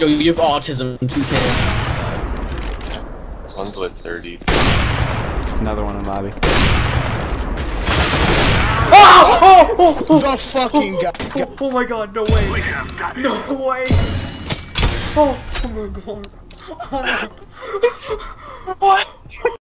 Yo, you have autism, 2K. One's with 30s. Another one in lobby. Oh! Oh! Oh! The fucking oh, guy. Oh, oh my god, no way. No way. Oh, oh my god. Oh my god. What?